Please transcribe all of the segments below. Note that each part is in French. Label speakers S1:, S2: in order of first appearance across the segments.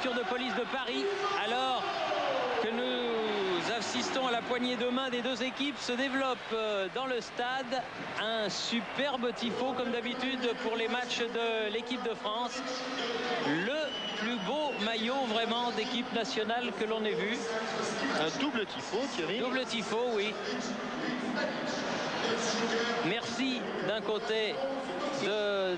S1: préfecture de police de Paris, alors que nous assistons à la poignée de main des deux équipes, se développe euh, dans le stade un superbe tifo comme d'habitude pour les matchs de l'équipe de France. Le plus beau maillot vraiment d'équipe nationale que l'on ait vu.
S2: Un double tifo, Thierry.
S1: Double tifo, oui. Merci d'un côté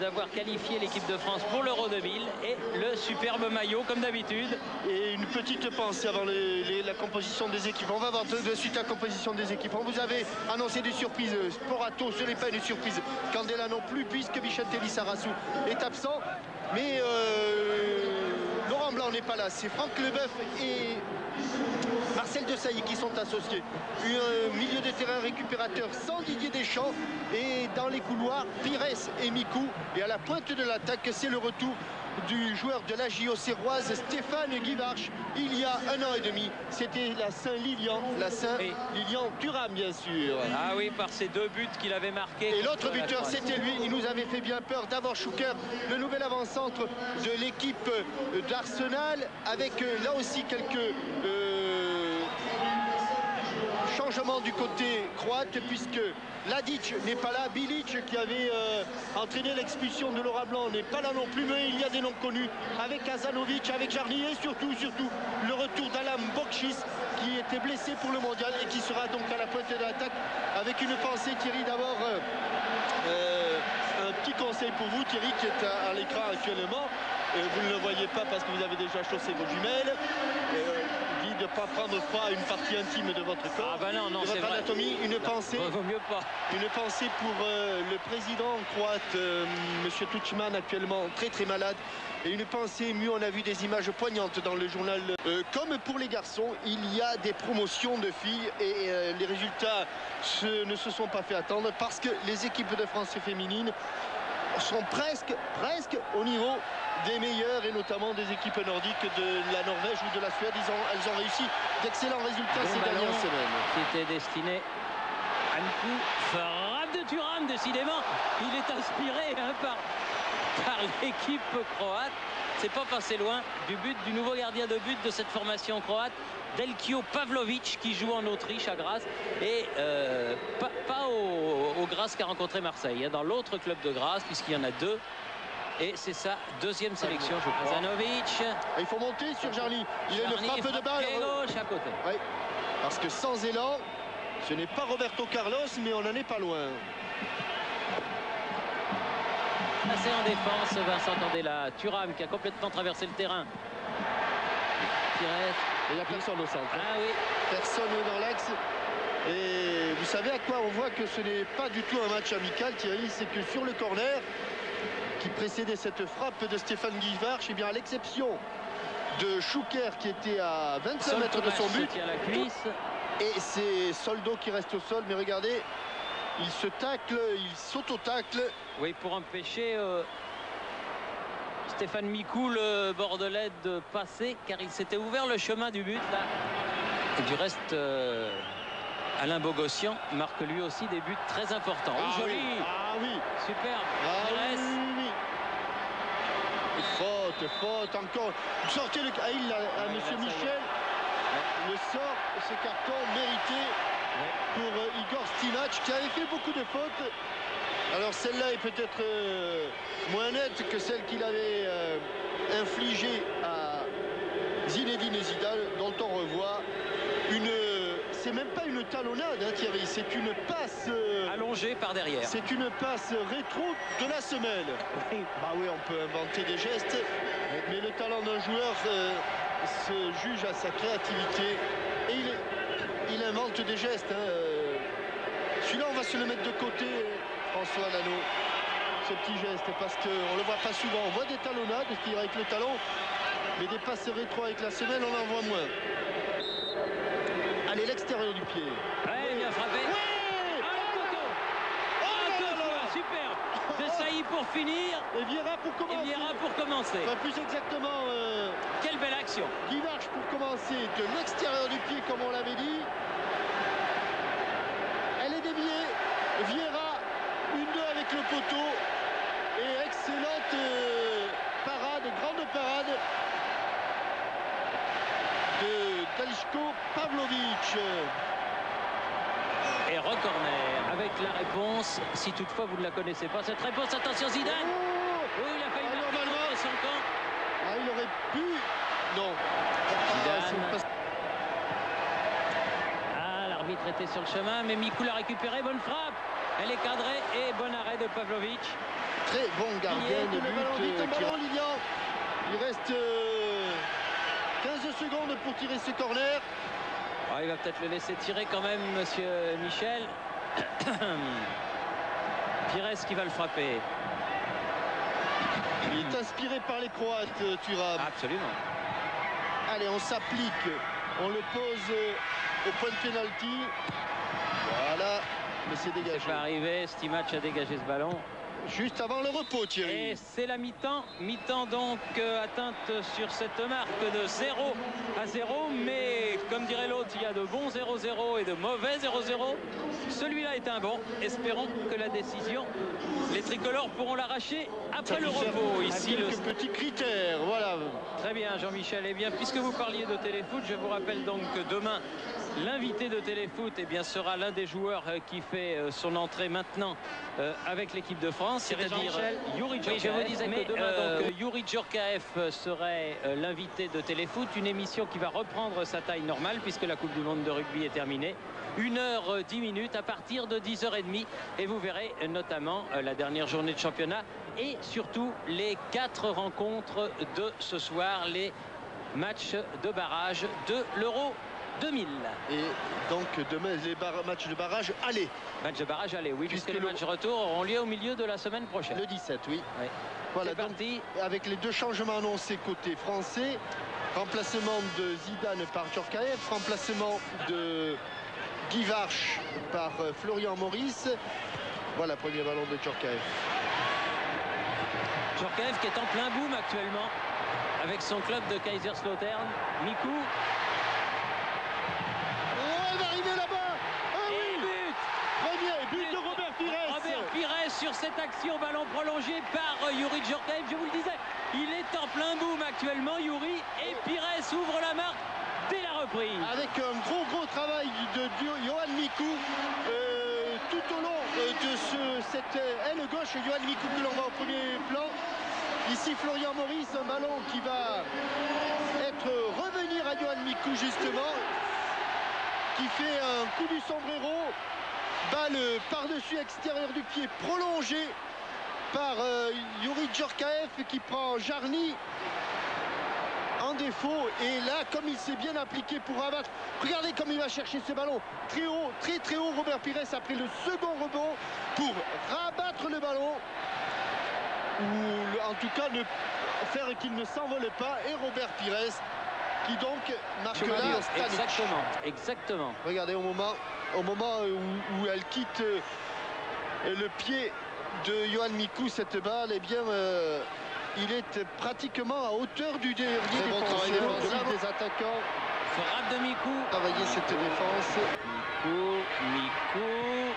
S1: d'avoir qualifié l'équipe de France pour l'Euro 2000 et le superbe maillot comme d'habitude.
S2: Et une petite pensée avant la composition des équipes. On va voir de suite la composition des équipes. On vous avait annoncé des surprises. Sporato, ce n'est pas une surprise. Candela non plus, puisque Michel Sarassou est absent. Mais euh, Laurent Blanc n'est pas là. C'est Franck Leboeuf et de Sailly qui sont associés. Un milieu de terrain récupérateur sans Didier Deschamps. Et dans les couloirs, Pires et Mikou. Et à la pointe de l'attaque, c'est le retour du joueur de la JO Serroise, Stéphane Guivarch, il y a un an et demi. C'était la Saint-Lilian, la Saint-Lilian Thuram, bien sûr.
S1: Ah oui, par ces deux buts qu'il avait marqués.
S2: Et l'autre buteur, c'était lui. Il nous avait fait bien peur d'avant Schuker, le nouvel avant-centre de l'équipe d'Arsenal, avec euh, là aussi quelques... Euh, changement du côté croate puisque Ladic n'est pas là, Bilic qui avait euh, entraîné l'expulsion de Laura Blanc n'est pas là non plus, mais il y a des noms connus avec Kazanovic, avec Jarny et surtout, surtout le retour d'Alam Bokchis qui était blessé pour le mondial et qui sera donc à la pointe de l'attaque. Avec une pensée Thierry d'abord euh, euh, un petit conseil pour vous Thierry qui est à, l'écran actuellement. Vous ne le voyez pas parce que vous avez déjà chaussé vos jumelles de ne pas prendre froid à une partie intime de votre corps,
S1: ah bah non, non,
S2: de votre anatomie. Une pensée,
S1: vaut mieux pas.
S2: Une pensée pour euh, le président croate, euh, Monsieur Tuchman, actuellement très très malade. Et une pensée émue, on a vu des images poignantes dans le journal. Euh, comme pour les garçons, il y a des promotions de filles et les résultats ne se sont pas fait attendre parce que les équipes de France féminines sont presque, presque au niveau des meilleurs et notamment des équipes nordiques de la Norvège ou de la Suède. Ils ont, elles ont réussi d'excellents résultats ces dernières semaines.
S1: C'était destiné à un coup frappe de Turan, décidément. Il est inspiré hein, par, par l'équipe croate. C'est pas passé loin du but du nouveau gardien de but de cette formation croate. Delkio Pavlovic qui joue en Autriche à Grasse et euh, pas, au, au Grasse qu'a rencontré Marseille, hein, dans l'autre club de Grasse puisqu'il y en a deux et c'est sa deuxième sélection. Je Zanovic.
S2: Il faut monter sur Jarny. Il a une frappe de balle.
S1: gauche à côté.
S2: Parce que sans élan, ce n'est pas Roberto Carlos, mais on n'en est pas loin.
S1: Passé en défense, Vincent Tandela. Thuram qui a complètement traversé le terrain.
S2: il n'y a personne au centre.
S1: Ah oui.
S2: Personne dans l'axe. Et vous savez à quoi on voit que ce n'est pas du tout un match amical, Thierry, c'est que sur le corner, qui précédait cette frappe de Stéphane Guivarch, et bien à l'exception de Schuker qui était à 25 mètres de son but. Et c'est Soldo qui reste au sol, mais regardez, il se tacle, il s'auto-tacle.
S1: Oui, pour empêcher euh, Stéphane Micou, le Bordelais, de passer, car il s'était ouvert le chemin du but là. Et du reste, euh, Alain Bogossian marque lui aussi des buts très importants.
S2: Ah joli oui. Ah oui
S1: Superbe
S2: ah Faute, faute, encore. Sortez le ah, il Michel. Le sort, ce carton mérité pour euh, Qui avait fait beaucoup de fautes. Alors celle-là est peut-être euh, moins nette que celle qu'il avait euh, infligée à Zinedine Zidane, dont on revoit une c'est même pas une talonnade, hein, Thierry, c'est une passe...
S1: Euh, Allongée par derrière.
S2: C'est une passe rétro de la semaine. Bah oui, on peut inventer des gestes, mais le talent d'un joueur se juge à sa créativité et il, invente des gestes. Hein, va se le mettre de côté, François Lano, ce petit geste, parce qu'on le voit pas souvent. On voit des talonnades, qui avec le talon, mais des passes rétro avec la semaine, on en voit moins. Allez, l'extérieur du pied.
S1: Ouais, bien frappé.
S2: Oui
S1: ah, oh, superbe. De Saï pour finir.
S2: Et Viera pour commencer.
S1: Et Viera pour commencer.
S2: Enfin, plus exactement. Euh,
S1: Quelle belle action.
S2: Qui marche pour commencer de l'extérieur du pied, comme on l'avait dit. Et excellente euh, parade, grande parade
S1: de Dalishko Pavlovic. Et recorner avec la réponse, si toutefois vous ne la connaissez pas, cette réponse, attention Zidane.
S2: Oh
S1: oui, il a failli
S2: ah,
S1: son camp.
S2: Ah, il aurait pu... Non. Ah,
S1: ah, l'arbitre était sur le chemin, mais Mikou l'a récupéré, bonne frappe. Elle est cadrée et bon arrêt de Pavlovic.
S2: Très bon gardien de
S1: le
S2: but.
S1: ballon, vite,
S2: euh. Il reste euh, 15 secondes pour tirer ce corner.
S1: Ah, il va peut-être le laisser tirer quand même, monsieur Michel. Pires qui va le frapper.
S2: Il est inspiré par les Croates, euh, Thuram.
S1: Absolument.
S2: Allez, on s'applique. On le pose euh, au point de pénalty. Voilà. Mais c'est dégagé.
S1: C'est pas arrivé, Stimac a dégagé ce ballon.
S2: Juste avant le repos,
S1: Et
S2: Thierry.
S1: c'est la mi-temps. Mi-temps donc euh, atteinte sur cette marque de 0 à 0. Mais comme dirait l'autre, il y a de bons 0-0 et de mauvais 0-0. Celui-là est un bon. Espérons que la décision, les tricolores pourront l'arracher après
S2: Ça
S1: le repos. Ici, le
S2: quelques petits critères. Voilà.
S1: Très bien, Jean-Michel. Eh bien, puisque vous parliez de téléfoot, je vous rappelle donc que demain, l'invité de téléfoot eh bien, sera l'un des joueurs euh, qui fait euh, son entrée maintenant euh, avec l'équipe de France, c'est-à-dire
S3: Jean-Michel
S1: Yuri
S3: Oui,
S1: Djorkaeff.
S3: je vous disais que
S1: Mais,
S3: demain, donc,
S1: Yuri Djorkaeff serait l'invité de téléfoot, une émission qui va reprendre sa taille normale puisque la Coupe du Monde de rugby est terminée. 1h10 minutes à partir de 10h30 et vous verrez euh, notamment euh, la dernière journée de championnat et surtout les quatre rencontres de ce soir, les matchs de barrage de l'Euro 2000.
S2: Et donc demain, les matchs de barrage, allez,
S1: Match de barrage, allez, oui, puisque
S2: Puisque
S1: les
S2: le-
S1: matchs retour auront lieu au milieu de la semaine prochaine.
S2: le 17, oui. Voilà, donc,
S1: parti.
S2: avec les deux changements annoncés côté français, remplacement de Zidane par Djorkaeff, remplacement de Guy Varche par euh, Florian Maurice. Voilà, premier ballon de Djorkaeff.
S1: Djorkaeff qui est en plein boom actuellement avec son club de Kaiserslautern. Mikou
S2: Oh, elle va arriver là-bas Ah
S1: et
S2: oui
S1: but
S2: Premier but de Robert Pires
S1: Robert Pires sur cette action, ballon prolongé par Yuri Djorkaeff. Je vous le disais, il est en plein boom actuellement, Yuri, et Pires ouvre la marque dès la reprise.
S2: avec un gros gros travail de Johan Mikou euh, tout au long de ce, cette aile gauche Johan Mikou que l'on voit au premier plan ici Florian Maurice un ballon qui va être revenir à Johan Mikou justement qui fait un coup du sombrero balle par-dessus extérieur du pied prolongé par euh, Yuri Djorkaeff qui prend Jarny en défaut. Et là, comme il s'est bien appliqué pour abattre, regardez comme il va chercher ce ballon. Très haut, très très haut, Robert Pires a pris le second rebond pour rabattre le ballon. Ou en tout cas, ne faire qu'il ne s'envole pas. Et Robert Pires qui donc marque là.
S1: Exactement, exactement.
S2: Regardez au moment, au moment où, où elle quitte euh, le pied de Johan Mikou, cette balle, eh bien, euh, il est pratiquement à hauteur du dernier
S3: bon travail
S2: défenseur
S3: défensif.
S2: de la- des attaquants.
S1: Frappe de Mikou.
S2: Travailler cette défense.
S1: Mikou, Mikou.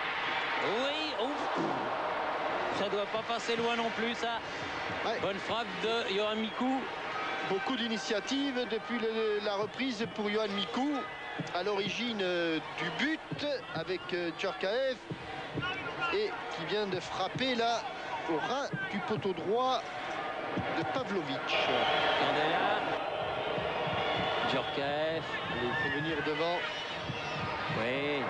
S1: Oui, ouf. Ça doit pas passer loin non plus, ça.
S2: Ouais.
S1: Bonne frappe de Johan Mikou.
S2: Beaucoup d'initiatives depuis le- la reprise pour Johan Mikou. À l'origine euh, du but avec euh, Djorkaeff et qui vient de frapper là au ras du poteau droit de Pavlovic.
S1: Djorkaeff.
S2: Il faut venir devant.
S1: Oui.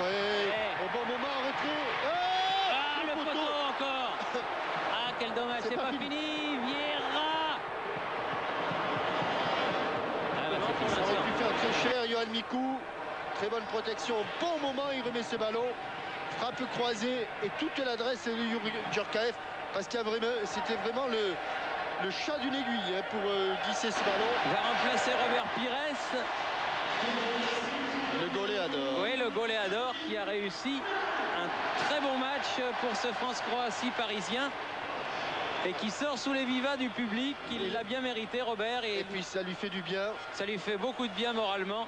S2: Ouais, au bon moment en retrait. Ah,
S1: Ah, le poteau encore. Ah, quel dommage,
S2: C'est
S1: c'est
S2: pas
S1: pas,
S2: fini.
S1: fini. Vieira. Ah, bah, c'est
S2: Ça
S1: pour
S2: aurait
S1: l'instant.
S2: pu faire très cher, Johan Mikou. Très bonne protection. Au bon moment, il remet ce ballon. Frappe croisée et toute l'adresse de Djorkaeff. Parce qu'il c'était vraiment le, le chat d'une aiguille hein, pour euh, glisser ce ballon.
S1: Il va remplacer Robert Pires.
S2: Le goléador.
S1: Oui, le goléador qui a réussi un très bon match pour ce France-Croatie parisien et qui sort sous les vivas du public. Il l'a bien mérité, Robert, et
S2: Et puis ça lui fait du bien.
S1: ça lui fait beaucoup de bien moralement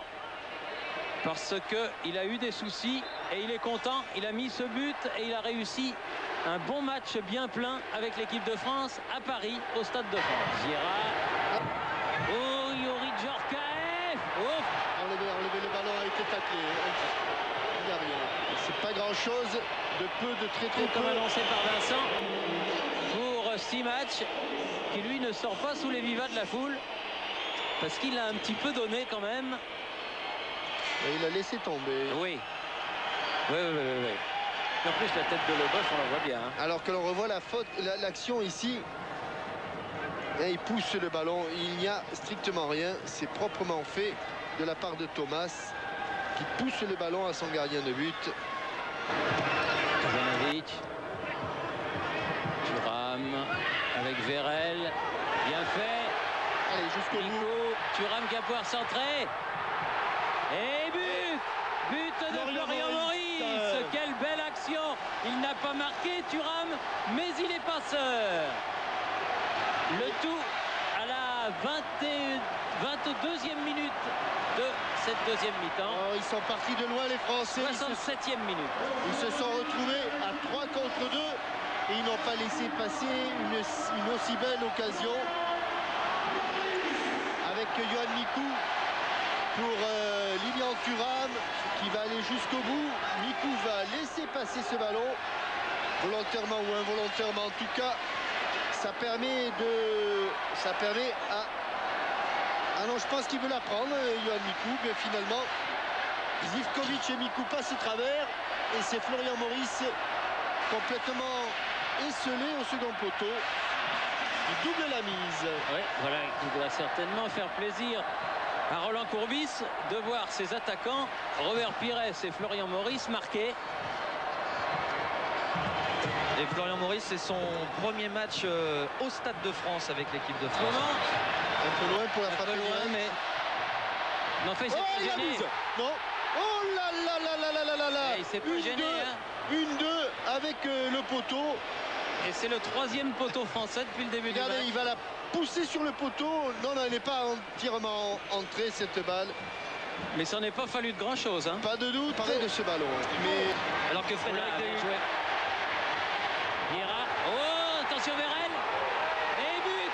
S1: parce qu'il a eu des soucis et il est content. Il a mis ce but et il a réussi un bon match bien plein avec l'équipe de France à Paris, au Stade de France. Gérard. Oh, Yuri Djorkaeff. Oh,
S2: Enlever, enlever le ballon a été taclé. Il n'y a rien. C'est pas grand-chose, de peu, de très très
S1: Comme
S2: peu.
S1: annoncé par Vincent pour 6 matchs, qui lui ne sort pas sous les vivas de la foule, parce qu'il a un petit peu donné quand même.
S2: Et il a laissé tomber.
S1: Oui. Oui, oui, oui, oui. En plus, la tête de Leboeuf, on la voit bien. hein.
S2: Alors que l'on revoit la faute, la- l'action ici. Et il pousse le ballon. Il n'y a strictement rien. C'est proprement fait de la part de Thomas qui pousse le ballon à son gardien de but.
S1: Kazanovic. Thuram avec Vérel. Bien fait.
S2: Allez, jusqu'au bout.
S1: Thuram qui va pouvoir centrer. Et but But de
S2: Florian
S1: Florian
S2: Maurice.
S1: Maurice. Quelle belle action Il n'a pas marqué Thuram, mais il est passeur. Le tout à la 21 22e minute de cette deuxième mi-temps.
S2: Oh, ils sont partis de loin les Français. Ils se,
S1: 67e minute.
S2: ils se sont retrouvés à 3 contre 2 et ils n'ont pas laissé passer une, une aussi belle occasion avec Johan Mikou pour euh, Lilian Thuram qui va aller jusqu'au bout. Mikou va laisser passer ce ballon. Volontairement ou involontairement en tout cas ça permet de ça permet à ah non je pense qu'il veut la prendre euh, Johan Mikou mais finalement Zivkovic et Mikou passent au travers et c'est Florian Maurice complètement esselé au second poteau. Il double la mise.
S1: Ouais, voilà, il doit certainement faire plaisir à Roland Courbis de voir ses attaquants Robert Pires et Florian Maurice marquer.
S3: Et Florian Maurice, c'est son premier match euh, au Stade de France avec l'équipe de France.
S2: Un peu loin pour la frappe.
S1: mais. Non, fait, s'est
S2: oh,
S1: pas gêné.
S2: Oh là là là là là là là
S1: Il s'est
S2: une,
S1: gêné.
S2: Deux.
S1: Hein.
S2: Une, deux avec euh, le poteau.
S1: Et c'est le troisième poteau français depuis le début
S2: Regardez,
S1: du.
S2: Regardez,
S1: il
S2: va pousser sur le poteau. Non, non, elle n'est pas entièrement entrée cette balle.
S1: Mais ça n'est pas fallu de grand chose. Hein.
S2: Pas de doute. Pareil de ce ballon. hein. Mais
S3: Alors que Frédéric
S1: Voilà, bien joué. Oh, attention Vérel. Et but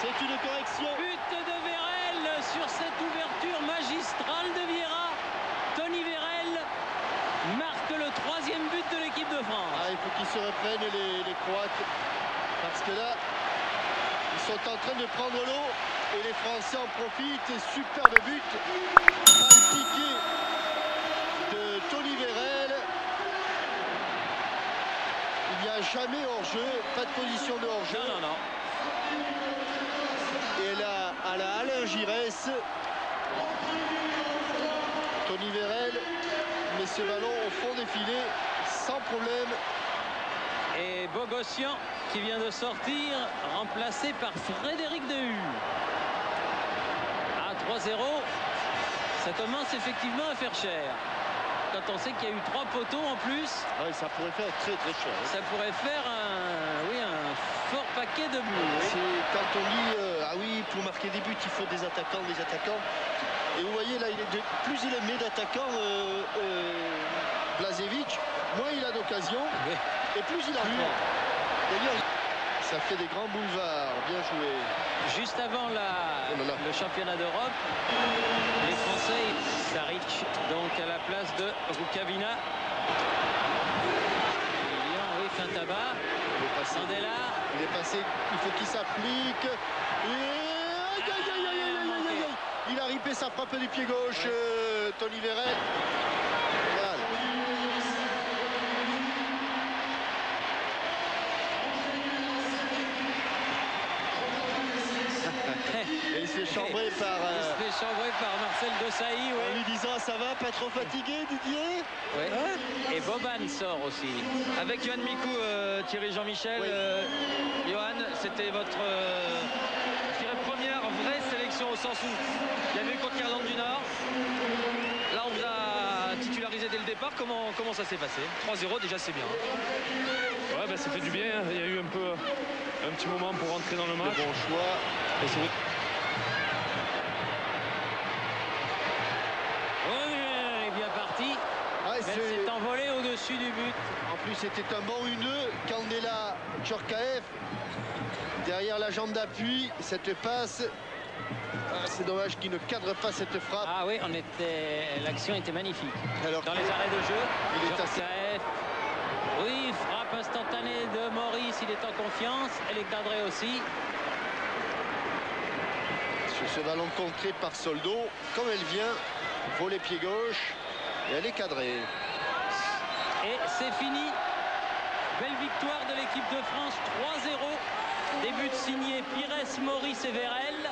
S2: c'est une correction.
S1: But de Vérel sur cette ouverture magistrale de Vieira. Tony Vérel marque le troisième but de l'équipe de France.
S2: Ah, il faut qu'ils se reprennent les, les Croates. Parce que là, sont en train de prendre l'eau. Et les Français en profitent. Superbe but. Piquée de Tony Vérel. Il n'y a jamais hors-jeu. Pas de position de hors-jeu.
S1: Non, non, non.
S2: Et là, à la Alain Giresse, Tony Vérel met ce ballon au fond des filets sans problème.
S1: Et Bogossian qui vient de sortir, remplacé par Frédéric Dehu. À 3-0, ça commence effectivement à faire cher. Quand on sait qu'il y a eu trois poteaux en plus,
S2: Ah oui, ça pourrait faire très très cher.
S1: ça pourrait faire un, oui, un fort paquet de buts. oui.
S2: Quand on dit euh, ah oui pour marquer des buts il faut des attaquants, des attaquants. Et vous voyez là il est de, plus il est mis d'attaquants euh, euh, Blazevic, moins il a d'occasion
S1: Oui.
S2: et plus il en prend ça fait des grands boulevards. Bien joué.
S1: Juste avant la,
S2: oh
S1: le championnat d'Europe, les Français, Saric, donc à la place de Rukavina. Oui, fin tabac.
S2: Il est passé. Il est passé. Il faut qu'il s'applique. Il a ripé sa frappe du pied gauche, ouais. euh, Tony Verret. Fait chambrer par,
S1: Il
S2: euh,
S1: se fait chambrer par Marcel Desailly,
S2: en
S1: oui.
S2: lui disant ça va, pas trop fatigué Didier
S1: Ouais. Et Boban sort aussi.
S3: Avec Johan Mikou, euh, Thierry Jean-Michel,
S2: Oui.
S3: euh, Johan, c'était votre euh, je dirais, première vraie sélection au sens où il y avait eu contre l'Irlande du Nord. Là, on vous a titularisé dès le départ. Comment, comment ça s'est passé? 3-0, déjà, c'est bien. hein.
S4: Ouais, bah, ça fait du bien. hein. Il y a eu un peu un petit moment pour rentrer dans le
S2: Le
S4: match.
S2: bon choix.
S4: Et c'est-
S1: Oui, il est bien parti.
S2: Ah,
S1: Mais
S2: c'est-
S1: elle s'est envolée au-dessus du but.
S2: En plus, c'était un bon 1-2. Candela Tchorkaev derrière la jambe d'appui. Cette passe. Ah, C'est dommage qu'il ne cadre pas cette frappe.
S1: Ah oui, on était... l'action était magnifique.
S2: Alors
S1: Dans les arrêts de jeu,
S2: Il est assez.
S1: Oui, frappe instantanée de Maurice, il est en confiance. Elle est cadrée aussi.
S2: Sur ce ballon contré par Soldo, comme elle vient, volet pied gauche, et elle est cadrée.
S1: Et c'est fini. Belle victoire de l'équipe de France, 3-0. Début signé Pires, Maurice et Vérel.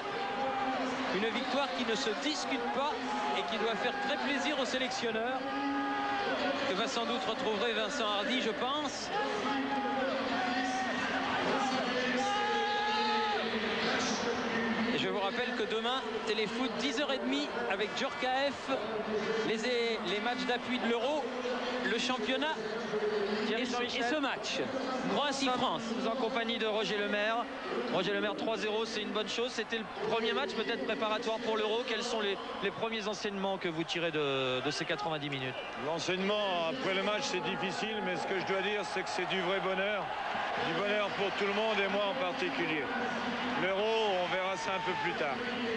S1: Une victoire qui ne se discute pas et qui doit faire très plaisir aux sélectionneurs. Que va sans doute retrouver Vincent Hardy, je pense. Et je vous rappelle que demain, Téléfoot 10h30 avec Djorkaeff, les, les matchs d'appui de l'Euro, le championnat et ce, et ce match. Croatie-France.
S3: Nous en compagnie de Roger Lemaire. Roger Lemaire 3-0, c'est une bonne chose. C'était le premier match peut-être préparatoire pour l'Euro. Quels sont les, les premiers enseignements que vous tirez de, de ces 90 minutes
S4: L'enseignement après le match, c'est difficile, mais ce que je dois dire, c'est que c'est du vrai bonheur. Du bonheur pour tout le monde et moi en particulier. L'euro, ça un peu plus tard.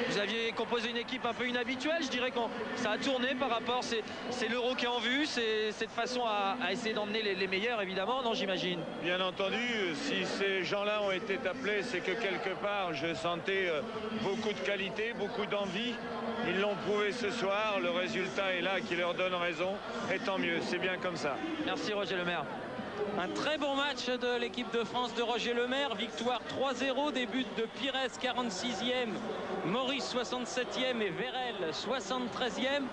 S3: Vous aviez composé une équipe un peu inhabituelle, je dirais que ça a tourné par rapport, c'est c'est l'Euro qui est en vue, c'est cette façon à, à essayer d'emmener les, les meilleurs évidemment, non j'imagine?
S4: Bien entendu, si ces gens-là ont été appelés, c'est que quelque part, je sentais euh, beaucoup de qualité, beaucoup d'envie. Ils l'ont prouvé ce soir, le résultat est là qui leur donne raison, et tant mieux, c'est bien comme ça.
S3: Merci Roger Lemaire.
S1: Un très bon match de l'équipe de France de Roger Lemaire. Victoire 3-0, des buts de Pires 46e, Maurice 67e et Vérel 73e.